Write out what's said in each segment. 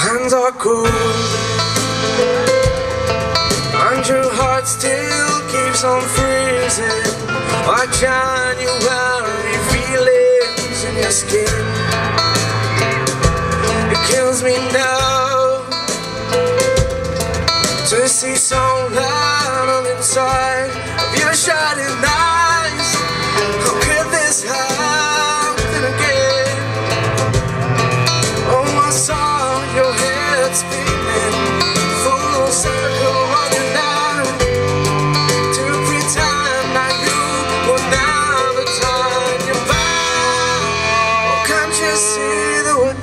hands are cold And your heart still keeps on freezing. Why January feelings in your skin. It kills me now To see so loud on inside of your shutting out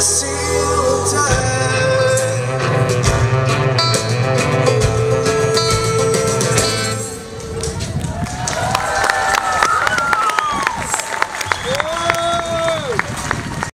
seal of time.